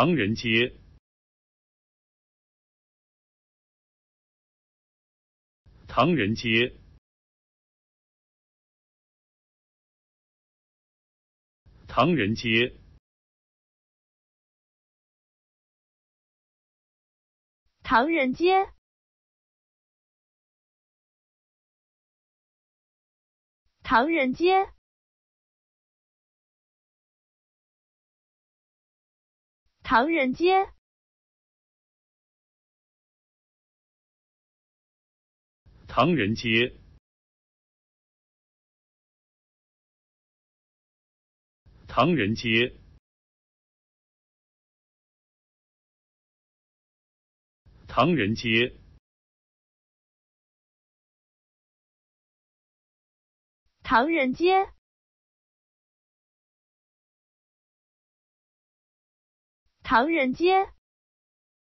唐人街，唐人街，唐人街，唐人街，唐人街，唐人街，唐人街，唐人街，唐人街，唐人街，唐人街，